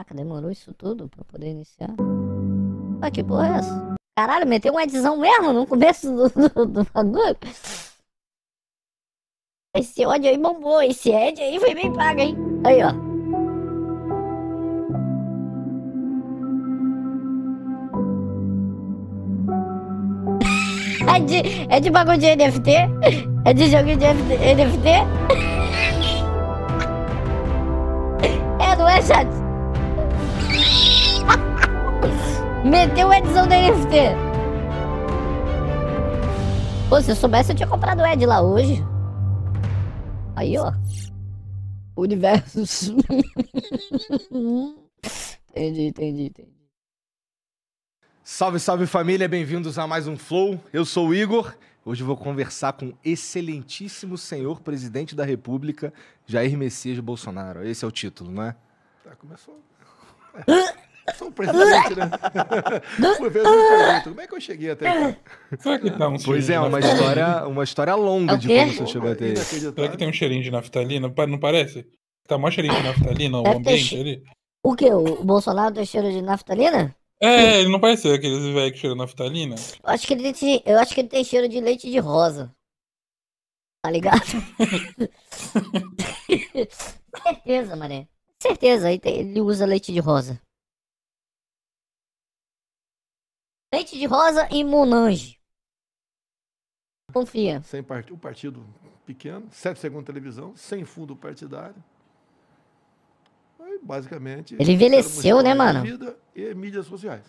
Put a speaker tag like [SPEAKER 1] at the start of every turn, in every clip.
[SPEAKER 1] Caraca, demorou isso tudo pra poder iniciar. Ah, que porra é essa? Caralho, meteu uma edição mesmo no começo do, do, do bagulho. Esse ódio aí bombou, esse Ed aí foi bem pago, hein? Aí, ó. É de, é de bagulho de NFT? É de joguinho de NFT? É, não é, chat? Meteu a edição da NFT. Pô, se eu soubesse, eu tinha comprado o Ed lá hoje. Aí, ó. Universos. entendi, entendi, entendi.
[SPEAKER 2] Salve, salve família, bem-vindos a mais um Flow. Eu sou o Igor. Hoje eu vou conversar com o excelentíssimo senhor presidente da República, Jair Messias Bolsonaro. Esse é o título, não é?
[SPEAKER 3] Tá, começou. É, sou o presidente, né? Fui ver presidente. Como é que eu cheguei até aqui?
[SPEAKER 4] Será que tá um
[SPEAKER 2] Pois é, uma história, uma história longa
[SPEAKER 1] É
[SPEAKER 2] de como você chegou até aí.
[SPEAKER 4] Será que tem um cheirinho de naftalina? Não parece? Tá mó cheirinho de naftalina o ambiente ali?
[SPEAKER 1] O que? O Bolsonaro tem cheiro de naftalina?
[SPEAKER 4] É, ele não parece aqueles velhos que cheiram naftalina?
[SPEAKER 1] Eu acho que ele tem, eu acho que ele tem cheiro de leite de rosa. Tá ligado? Certeza, mané. Certeza, ele usa leite de rosa. Leite de rosa e Monange. Confia.
[SPEAKER 3] Sem part... Um partido pequeno, sete segundos de televisão, sem fundo partidário. Aí, basicamente.
[SPEAKER 1] Ele envelheceu, né, mano?
[SPEAKER 3] Vida e mídias sociais.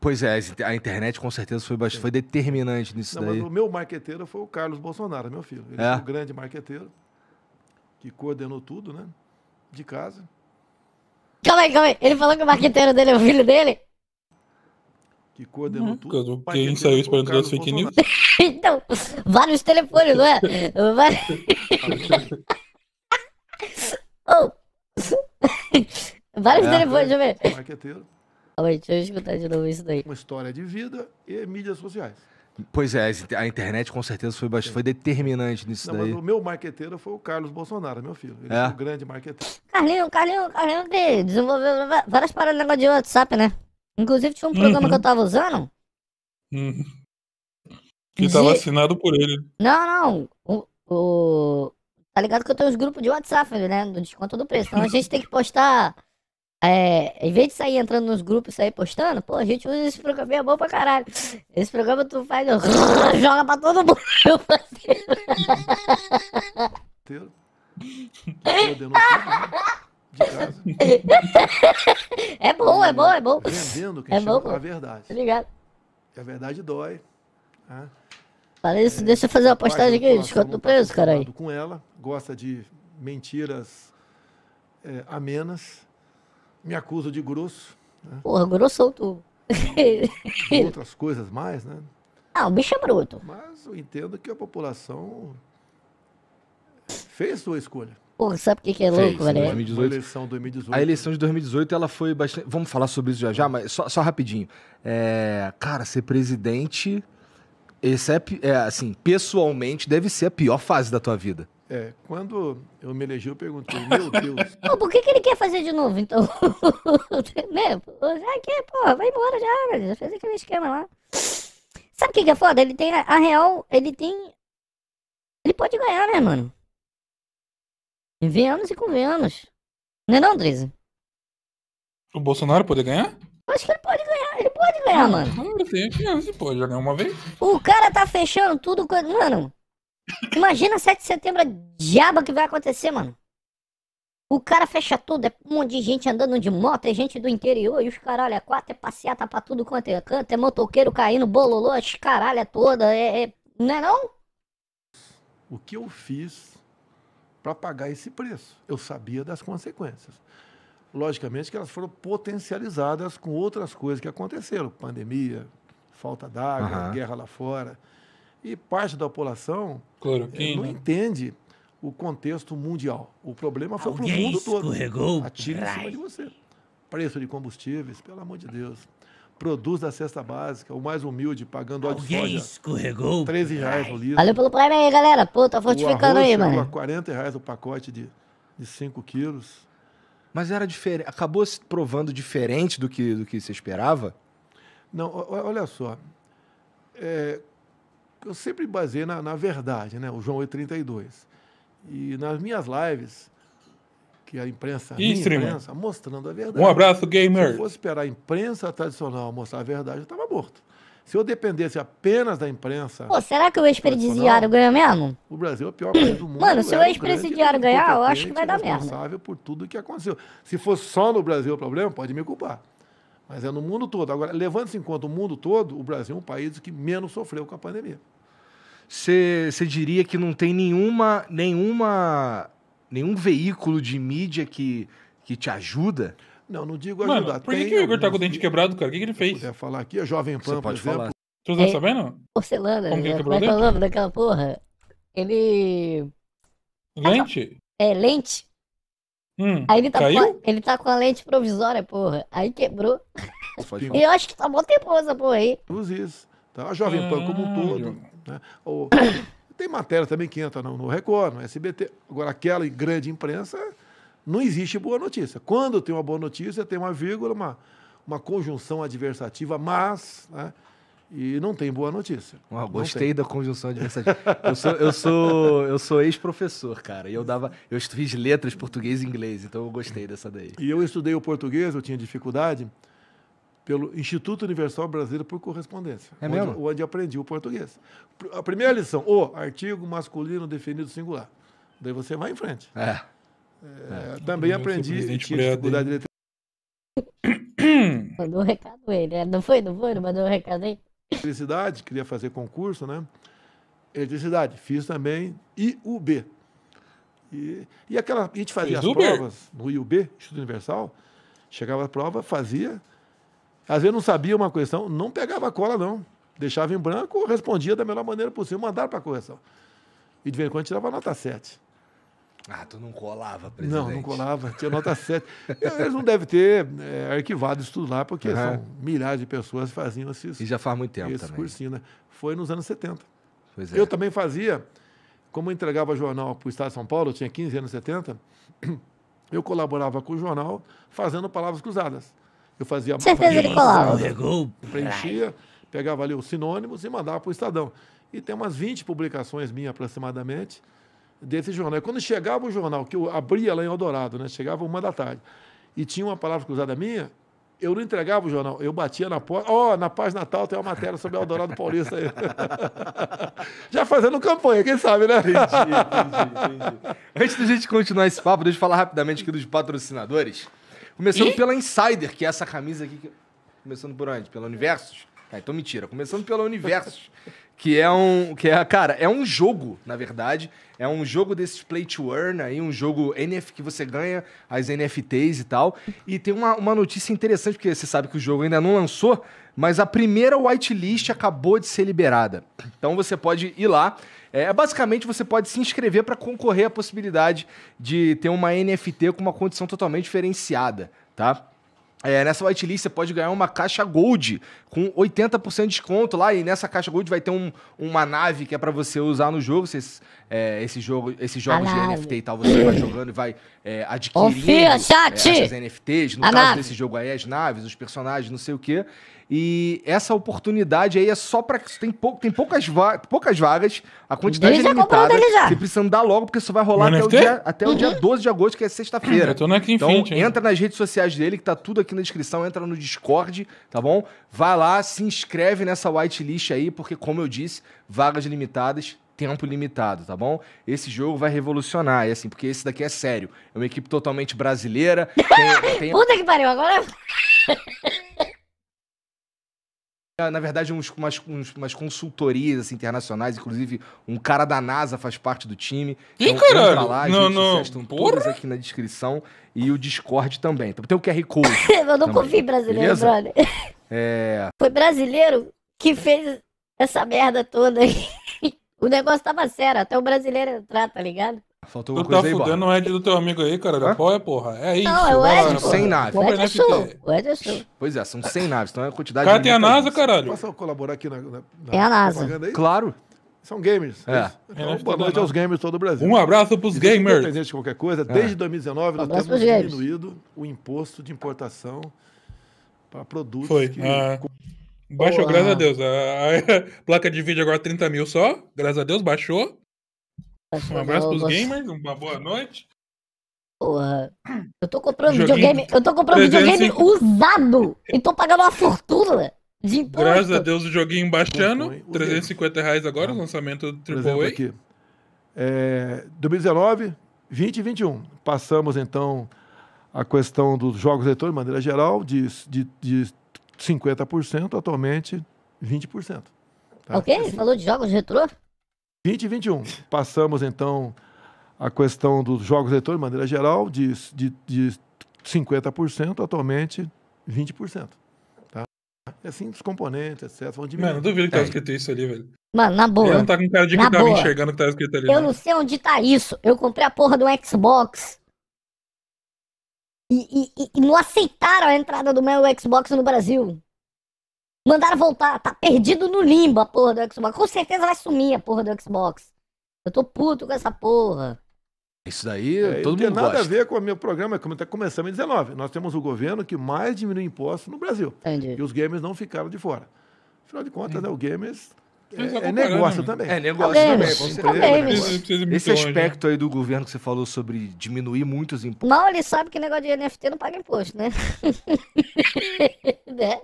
[SPEAKER 2] Pois é, a internet com certeza foi, bast- foi determinante nisso
[SPEAKER 3] Não, mas
[SPEAKER 2] daí.
[SPEAKER 3] o meu marqueteiro foi o Carlos Bolsonaro, meu filho. Ele
[SPEAKER 2] É?
[SPEAKER 3] foi o grande marqueteiro, que coordenou tudo, né? De casa.
[SPEAKER 1] Calma aí, calma aí. Ele falou que o marqueteiro dele é o filho dele?
[SPEAKER 3] Que coordenou
[SPEAKER 4] Uhum,
[SPEAKER 3] tudo.
[SPEAKER 4] quem saiu
[SPEAKER 3] foi o
[SPEAKER 4] espalhando
[SPEAKER 3] Carlos
[SPEAKER 4] as fake news?
[SPEAKER 1] Então, vários telefones, não é? Vários... Oh. Vários
[SPEAKER 2] É.
[SPEAKER 1] telefones, deixa eu ver.
[SPEAKER 3] Marqueteiro,
[SPEAKER 1] Calma deixa eu escutar de novo isso daí.
[SPEAKER 3] uma história de vida e mídias sociais.
[SPEAKER 2] Pois é, a internet com certeza foi, bast- foi determinante nisso
[SPEAKER 3] Não, mas
[SPEAKER 2] daí.
[SPEAKER 3] o meu marqueteiro foi o Carlos Bolsonaro, meu filho. Ele
[SPEAKER 2] É?
[SPEAKER 3] foi o grande marqueteiro.
[SPEAKER 1] Carlinho, Carlinho, Carlinho que desenvolveu várias paradas de negócio de WhatsApp, né? Inclusive tinha um programa que eu tava usando.
[SPEAKER 4] Hum. Que tava
[SPEAKER 1] De-
[SPEAKER 4] assinado por ele.
[SPEAKER 1] Não, não. O, o- Tá ligado que eu tenho os grupos de WhatsApp, né? Do desconto do preço. Então a gente tem que postar. É, em vez de sair entrando nos grupos e sair postando, pô, a gente usa esse programa, é bom pra caralho. Esse programa tu faz, joga pra todo mundo. Eu fazia.
[SPEAKER 3] Inteiro, que coordenou tudo, né? De casa.
[SPEAKER 1] É bom, é bom, é bom.
[SPEAKER 3] Vendendo o que
[SPEAKER 1] É
[SPEAKER 3] chama
[SPEAKER 1] bom,
[SPEAKER 3] a verdade.
[SPEAKER 1] Tá ligado?
[SPEAKER 3] E a verdade dói. né?
[SPEAKER 1] Fala isso, deixa eu fazer uma postagem aqui, desconto do
[SPEAKER 3] tá
[SPEAKER 1] preço, cara aí.
[SPEAKER 3] com ela, gosta de mentiras é, amenas, me acusa de grosso,
[SPEAKER 1] Porra, grossou tu.
[SPEAKER 3] outras coisas mais, né?
[SPEAKER 1] Ah, o bicho é bruto.
[SPEAKER 3] Mas eu entendo que a população fez sua escolha.
[SPEAKER 1] Porra, sabe o que, que é
[SPEAKER 2] Fez,
[SPEAKER 1] louco, velho?
[SPEAKER 2] sim.
[SPEAKER 1] É-
[SPEAKER 2] 2018.
[SPEAKER 3] A eleição 2018.
[SPEAKER 2] A eleição de 2018, ela foi bastante. Vamos falar sobre isso já já, mas só, só rapidinho. É, cara, ser presidente. Esse é, é, assim, pessoalmente, deve ser a pior fase da tua vida.
[SPEAKER 3] É, quando eu me elegi, eu perguntei, meu Deus,
[SPEAKER 1] Pô, por que, que ele quer fazer de novo, então? né? Pô, Já que, porra, vai embora já, velho. Já fez aquele esquema lá. Sabe o que, que é foda? Ele tem a, a real, ele tem. Ele pode ganhar, né, mano? Venhamos e convenhamos. Não é não, Drizzy?
[SPEAKER 4] O Bolsonaro poder ganhar?
[SPEAKER 1] Eu acho que ele pode ganhar, ele pode ganhar, mano.
[SPEAKER 4] Claro, tem chance, pô. Já ganhou uma vez.
[SPEAKER 1] O cara tá fechando tudo. Mano, imagina 7 de setembro, a diaba que vai acontecer, mano. O cara fecha tudo, é um monte de gente andando de moto, é gente do interior, e os caralho, é quatro, é passeata pra tudo quanto é canto, é motoqueiro caindo, bololô, as caralho toda, é, é. Não é não?
[SPEAKER 3] o que eu fiz para pagar esse preço? Eu sabia das consequências. Logicamente que elas foram potencializadas com outras coisas que aconteceram, pandemia, falta d'água,
[SPEAKER 2] Aham.
[SPEAKER 3] guerra lá fora. E parte da população eh, não entende o contexto mundial. O problema foi para o mundo todo.
[SPEAKER 5] escorregou.
[SPEAKER 3] Atira em cima de você. Preço de combustíveis, pelo amor de Deus. Produz da cesta básica, o mais humilde, pagando óleo de
[SPEAKER 5] Alguém
[SPEAKER 3] soja,
[SPEAKER 5] escorregou.
[SPEAKER 3] 13 reais no litro.
[SPEAKER 1] Valeu pelo Prime aí, galera. Pô, tá
[SPEAKER 3] O
[SPEAKER 1] fortificando aí, mano.
[SPEAKER 3] a 40 reais o pacote de, de 5 quilos.
[SPEAKER 2] Mas era diferente. Acabou se provando diferente do que, do que se esperava?
[SPEAKER 3] Não, o- o- olha só. É, eu sempre baseei na, na verdade, né? O João 832. E nas minhas lives, que a imprensa, a
[SPEAKER 4] Ih,
[SPEAKER 3] minha
[SPEAKER 4] streamer.
[SPEAKER 3] imprensa, mostrando a verdade.
[SPEAKER 4] Um abraço,
[SPEAKER 3] Se eu
[SPEAKER 4] gamer.
[SPEAKER 3] fosse esperar a imprensa tradicional mostrar a verdade, eu estava morto. Se eu dependesse apenas da imprensa,
[SPEAKER 1] Pô, será que o ex-presidiário ganha mesmo?
[SPEAKER 3] o Brasil é o pior país do mundo.
[SPEAKER 1] Mano, se o
[SPEAKER 3] um
[SPEAKER 1] ex-presidiário
[SPEAKER 3] grande
[SPEAKER 1] ganhar, eu acho que vai dar merda.
[SPEAKER 3] responsável por tudo que aconteceu. Se fosse só no Brasil o problema, pode me culpar. Mas é no mundo todo. Agora, levando-se em conta o mundo todo, o Brasil é um país que menos sofreu com a pandemia.
[SPEAKER 2] Você você diria que não tem nenhuma, nenhuma, nenhum veículo de mídia que, que te ajuda?
[SPEAKER 3] Não, não digo
[SPEAKER 4] Mano,
[SPEAKER 3] ajudar.
[SPEAKER 4] por que, que o Igor tá com o dente
[SPEAKER 3] que-
[SPEAKER 4] quebrado, cara? O que, que ele
[SPEAKER 3] Se
[SPEAKER 4] fez?
[SPEAKER 3] puder falar aqui, a Jovem Pan,
[SPEAKER 2] Você
[SPEAKER 3] por
[SPEAKER 2] pode
[SPEAKER 3] exemplo,
[SPEAKER 2] falar.
[SPEAKER 4] Vocês não
[SPEAKER 1] É.
[SPEAKER 4] sabendo?
[SPEAKER 1] Porcelana.
[SPEAKER 4] Como que ele
[SPEAKER 1] né?
[SPEAKER 4] quebrou
[SPEAKER 1] é é o
[SPEAKER 4] dente?
[SPEAKER 1] nome daquela porra? Ele.
[SPEAKER 4] Lente?
[SPEAKER 1] É lente.
[SPEAKER 4] Hum,
[SPEAKER 1] Aí ele tá, com a,
[SPEAKER 4] caiu?
[SPEAKER 1] ele tá com a lente provisória, porra. Aí quebrou. E eu acho que tá bom tempo essa porra aí.
[SPEAKER 3] Luzes. Tá? A Jovem Pan como um todo. Né? O- tem matéria também que entra no, no Record, no SBT. Agora, aquela grande imprensa, não existe boa notícia. Quando tem uma boa notícia, tem uma vírgula, uma, uma conjunção adversativa, mas. Né? E não tem boa notícia. Não
[SPEAKER 2] gostei da conjunção adversativa. Eu sou, eu sou, eu sou ex-professor, cara. E eu dava. Eu fiz letras português e inglês, então eu gostei dessa daí.
[SPEAKER 3] E eu estudei o português, eu tinha dificuldade, pelo Instituto Universal Brasileiro por Correspondência.
[SPEAKER 2] É
[SPEAKER 3] onde,
[SPEAKER 2] mesmo?
[SPEAKER 3] Onde aprendi o português. A primeira lição, o artigo masculino definido singular. Daí você vai em frente.
[SPEAKER 2] É.
[SPEAKER 3] É, também
[SPEAKER 4] Eu sou
[SPEAKER 3] aprendi,
[SPEAKER 4] EAD.
[SPEAKER 3] dificuldade de letra.
[SPEAKER 1] Mandou um recado ele. né? Não foi? Não foi? Não mandou um recado aí?
[SPEAKER 3] eletricidade, queria fazer concurso, né? Eletricidade, fiz também IUB. E, e aquela, a gente fazia
[SPEAKER 4] Fez
[SPEAKER 3] as
[SPEAKER 4] Uber?
[SPEAKER 3] provas no IUB, Instituto Universal, chegava a prova, fazia, às vezes não sabia uma questão, não pegava cola não, deixava em branco, respondia da melhor maneira possível, mandava para a correção. E de vez em quando tirava nota 7.
[SPEAKER 2] Ah, tu não colava, presidente.
[SPEAKER 3] Não, não colava, tinha nota 7. Eles não devem ter é, arquivado isso tudo lá, porque
[SPEAKER 2] Aham.
[SPEAKER 3] são milhares de pessoas que faziam esses,
[SPEAKER 2] E já faz muito tempo
[SPEAKER 3] esse
[SPEAKER 2] também.
[SPEAKER 3] cursinho, né? Foi nos anos 70.
[SPEAKER 2] Pois é.
[SPEAKER 3] Eu também fazia, como eu entregava jornal para o Estado de São Paulo, eu tinha 15 anos 70, eu colaborava com o jornal fazendo palavras cruzadas. Eu fazia
[SPEAKER 1] Certeza ele colava.
[SPEAKER 3] preenchia, pegava ali os sinônimos e mandava para o Estadão. E tem umas 20 publicações minhas aproximadamente desse jornal. E quando chegava o jornal, que eu abria lá em Eldorado, né? chegava uma da tarde, e tinha uma palavra cruzada minha, eu não entregava o jornal, eu batia na porta, ó, na página tal tem uma matéria sobre Eldorado Paulista aí. Já fazendo campanha, quem sabe, né?
[SPEAKER 2] Antes da gente continuar esse papo, deixa eu falar rapidamente aqui dos patrocinadores. Começando pela Insider, que é essa camisa aqui. que- Começando por onde? Pela Universos? Ah, então mentira. Começando pela Universos. Que é um. Que é, cara, é um jogo, na verdade. É um jogo desses play to earn aí, um jogo NF que você ganha as NFTs e tal. E tem uma, uma notícia interessante, porque você sabe que o jogo ainda não lançou, mas a primeira whitelist acabou de ser liberada. Então você pode ir lá. É, basicamente, você pode se inscrever para concorrer à possibilidade de ter uma NFT com uma condição totalmente diferenciada, tá? É, nessa whitelist você pode ganhar uma caixa Gold com 80% de desconto lá. E nessa caixa Gold vai ter um- uma nave que é para você usar no jogo. Vocês, é, esse jogo esses jogos de. NFT e tal, você vai jogando e vai é, adquirindo
[SPEAKER 1] chat!
[SPEAKER 2] é, essas NFTs. No
[SPEAKER 1] A
[SPEAKER 2] caso
[SPEAKER 1] nave.
[SPEAKER 2] desse jogo aí, as naves, os personagens, não sei o quê. E essa oportunidade aí é só para tem, pou, tem poucas, va poucas vagas, a quantidade
[SPEAKER 1] Ele
[SPEAKER 2] é limitada. Você precisa andar logo, porque só vai rolar
[SPEAKER 4] No
[SPEAKER 2] até o, dia, até o dia 12 de agosto, que é sexta-feira. Então,
[SPEAKER 4] ainda.
[SPEAKER 2] entra nas redes sociais dele, que tá tudo aqui na descrição, entra no Discord, tá bom? Vai lá, se inscreve nessa whitelist aí, porque, como eu disse, vagas limitadas, tempo limitado, tá bom? Esse jogo vai revolucionar, e assim, porque esse daqui é sério. É uma equipe totalmente brasileira. Tem, tem,
[SPEAKER 1] Puta que pariu, agora.
[SPEAKER 2] na verdade, uns, umas, uns- umas consultorias assim, internacionais, inclusive um cara da NASA faz parte do time.
[SPEAKER 4] Ih,
[SPEAKER 2] entra
[SPEAKER 4] caralho!
[SPEAKER 2] lá,
[SPEAKER 4] Não, não.
[SPEAKER 2] estão todas aqui na descrição e o Discord também. Então, tem o QR Code.
[SPEAKER 1] Eu não
[SPEAKER 2] Também.
[SPEAKER 1] confio em brasileiro,
[SPEAKER 2] Beleza?
[SPEAKER 1] brother.
[SPEAKER 2] É,
[SPEAKER 1] Foi brasileiro que fez essa merda toda aí. O negócio tava sério, até o brasileiro entrar, tá ligado?
[SPEAKER 2] Faltou
[SPEAKER 4] Tu
[SPEAKER 2] alguma
[SPEAKER 4] tá
[SPEAKER 2] coisa aí, Borba?
[SPEAKER 4] fudendo o head do teu amigo aí, cara.
[SPEAKER 2] Hã?
[SPEAKER 4] Apoia, porra. É isso.
[SPEAKER 1] Não, é o Ed,
[SPEAKER 2] São
[SPEAKER 1] pô.
[SPEAKER 2] 100 naves.
[SPEAKER 1] O Ederson, o Ederson.
[SPEAKER 2] Pois é, são 100 naves, então é a quantidade
[SPEAKER 4] cara tem a NASA, caralho.
[SPEAKER 3] Posso colaborar aqui na, na, na
[SPEAKER 1] É a NASA.
[SPEAKER 2] Claro.
[SPEAKER 3] São gamers.
[SPEAKER 2] É.
[SPEAKER 3] isso. Então,
[SPEAKER 4] NFT
[SPEAKER 3] boa noite aos gamers todo o Brasil.
[SPEAKER 4] Um abraço pros
[SPEAKER 3] Existe
[SPEAKER 4] gamers.
[SPEAKER 3] Independente de qualquer coisa, desde 2019 nós
[SPEAKER 1] abraço
[SPEAKER 3] temos diminuído o imposto de importação para produtos
[SPEAKER 4] Foi.
[SPEAKER 3] que...
[SPEAKER 4] Ah, baixou,
[SPEAKER 1] Porra.
[SPEAKER 4] graças a Deus. A, a placa de vídeo agora 30 mil só. Graças a Deus, baixou. Um abraço pros gamers, uma boa noite.
[SPEAKER 1] Porra. Eu tô comprando
[SPEAKER 4] Joguinho
[SPEAKER 1] videogame. Eu tô comprando
[SPEAKER 4] 305.
[SPEAKER 1] videogame usado. E tô pagando uma fortuna de imposto.
[SPEAKER 4] Graças a Deus o joguinho baixando.
[SPEAKER 3] Compõe o
[SPEAKER 4] 350 reais agora, o lançamento
[SPEAKER 3] exemplo,
[SPEAKER 4] AAA.
[SPEAKER 3] aqui. É, 2019, 20 e 21. Passamos, então, a questão dos jogos eletrônicos, de maneira geral, de, de, de 50%, atualmente 20%. Tá?
[SPEAKER 1] Ok? Falou de jogos retrô?
[SPEAKER 3] 20 e 21. Passamos, então, a questão dos jogos eletrônicos, de maneira geral, de, de, de 50%, atualmente 20%. Tá? E assim, os componentes, etc. Vão diminuir.
[SPEAKER 4] Mano, duvido que tava escrito isso ali, velho.
[SPEAKER 1] Mano, na boa.
[SPEAKER 4] não tá com cara de que
[SPEAKER 1] Na
[SPEAKER 4] tava
[SPEAKER 1] boa.
[SPEAKER 4] enxergando o que tava escrito ali.
[SPEAKER 1] Eu
[SPEAKER 4] não.
[SPEAKER 1] não sei onde tá isso. Eu comprei a porra do Xbox. E, e- e- e não aceitaram a entrada do meu Xbox no Brasil. Mandaram voltar. Tá perdido no limbo a porra do Xbox. Com certeza vai sumir a porra do Xbox. Eu tô puto com essa porra.
[SPEAKER 2] Isso daí,
[SPEAKER 3] É,
[SPEAKER 2] todo
[SPEAKER 3] não tem
[SPEAKER 2] mundo
[SPEAKER 3] nada
[SPEAKER 2] gosta.
[SPEAKER 3] a ver com o meu programa, como está começando em 19. Nós temos o governo que mais diminui impostos no Brasil.
[SPEAKER 1] Entendi.
[SPEAKER 3] E os gamers não ficaram de fora. Afinal de contas, né, o gamers é, é negócio
[SPEAKER 4] né?
[SPEAKER 3] também.
[SPEAKER 2] É, negócio
[SPEAKER 1] Tá
[SPEAKER 2] também, né?
[SPEAKER 4] muito
[SPEAKER 2] Esse
[SPEAKER 4] né?
[SPEAKER 2] aspecto aí do governo que você falou sobre diminuir muito os impostos.
[SPEAKER 1] Mal ele sabe que negócio de NFT não paga imposto, né? né,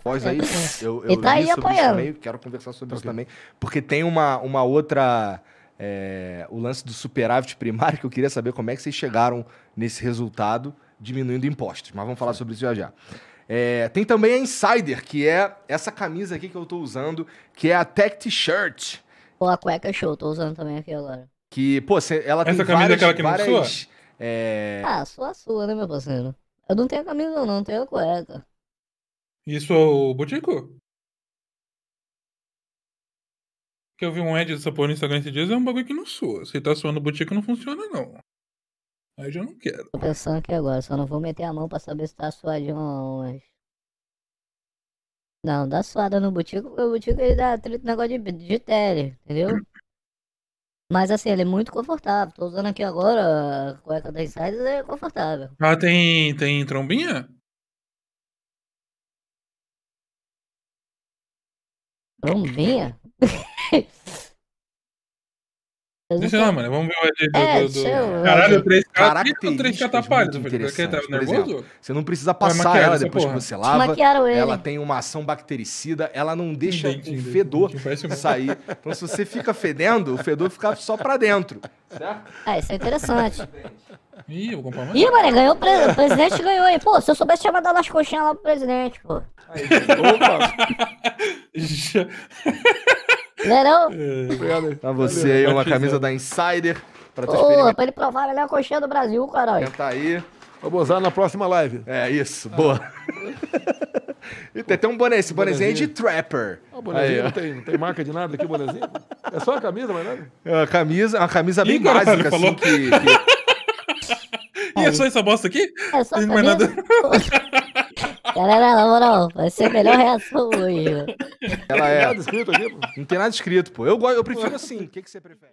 [SPEAKER 1] tá
[SPEAKER 2] Após aí, eu, eu
[SPEAKER 1] E tá
[SPEAKER 2] li
[SPEAKER 1] aí
[SPEAKER 2] sobre isso
[SPEAKER 1] apoiando.
[SPEAKER 2] também, quero conversar sobre isso também, porque tem uma, uma outra, é, o lance do superávit primário, que eu queria saber como é que vocês chegaram nesse resultado, diminuindo impostos, mas vamos falar sobre isso já já. É, tem também a Insider, que é essa camisa aqui que eu tô usando, que é a Tech T-Shirt,
[SPEAKER 1] Pô, a cueca é show, tô usando também aqui agora.
[SPEAKER 2] que, pô, cê- ela tem
[SPEAKER 4] Essa camisa é
[SPEAKER 2] várias,
[SPEAKER 4] aquela que não é
[SPEAKER 2] várias, é,
[SPEAKER 1] Ah, só a sua, né, meu parceiro? Eu não tenho camisa, não, tenho a cueca.
[SPEAKER 4] Isso é o Butico? Que eu vi um ad dessa porra no Instagram esses dias, é um bagulho que não soa. Se tá suando o Butico, não funciona, não. Aí eu já não quero.
[SPEAKER 1] Tô pensando aqui agora, só não vou meter a mão pra saber se tá suadinho ou não, mas... Não, dá suada no butico, porque o butico ele dá trito negócio de, de tele, entendeu? Mas assim, ele é muito confortável. Tô usando aqui agora a cueca da Insiders, é confortável.
[SPEAKER 4] Ah, tem, tem trombinha?
[SPEAKER 1] Eu não
[SPEAKER 4] Deixa lá, mano. Vamos ver o ad do.
[SPEAKER 1] É,
[SPEAKER 4] do, do...
[SPEAKER 1] eu-
[SPEAKER 4] Caralho, o 3K. Por que o 3K
[SPEAKER 2] Características
[SPEAKER 4] tá pálido, ele tá nervoso?
[SPEAKER 2] Você não precisa passar ela depois
[SPEAKER 4] porra.
[SPEAKER 2] que você lava.
[SPEAKER 1] Maquiaram ele.
[SPEAKER 2] Ela tem uma ação bactericida, ela não deixa
[SPEAKER 4] Entendi,
[SPEAKER 2] o fedor
[SPEAKER 4] entendi.
[SPEAKER 2] Sair. Então, se você fica fedendo, o fedor fica só pra dentro. Certo?
[SPEAKER 1] Ah, isso é interessante.
[SPEAKER 4] Ih, eu vou comprar mais.
[SPEAKER 1] Ih, mano, ganhou o, pre- o presidente ganhou aí. Pô, se eu soubesse tinha mandado as coxinhas lá pro presidente, pô.
[SPEAKER 3] Opa,
[SPEAKER 4] Já-
[SPEAKER 1] Não é não?
[SPEAKER 3] obrigado aí.
[SPEAKER 2] Pra você aí, uma camisa da Insider. Pra experimentar
[SPEAKER 1] pra ele provar a melhor coxinha do Brasil, caralho.
[SPEAKER 2] aí.
[SPEAKER 3] Vamos usar na próxima live.
[SPEAKER 2] É isso, boa. e tem até um boné, esse bonezinho é de Trapper.
[SPEAKER 3] Ó, O bonezinho
[SPEAKER 2] Aí,
[SPEAKER 3] não, tem, não tem marca de nada aqui, o bonezinho. É só a camisa, mas nada.
[SPEAKER 2] É uma camisa, uma camisa bem
[SPEAKER 4] Ih,
[SPEAKER 2] básica, assim,
[SPEAKER 4] falou.
[SPEAKER 2] que, que-
[SPEAKER 4] Ih, é só essa bosta aqui?
[SPEAKER 1] É só
[SPEAKER 4] Não tem nada.
[SPEAKER 1] Galera, na moral, vai ser a melhor reação hoje,
[SPEAKER 2] ela
[SPEAKER 3] Tem
[SPEAKER 2] é.
[SPEAKER 3] nada escrito aqui. pô.
[SPEAKER 2] Não tem nada escrito, pô. Eu, eu prefiro assim. O que, que você prefere?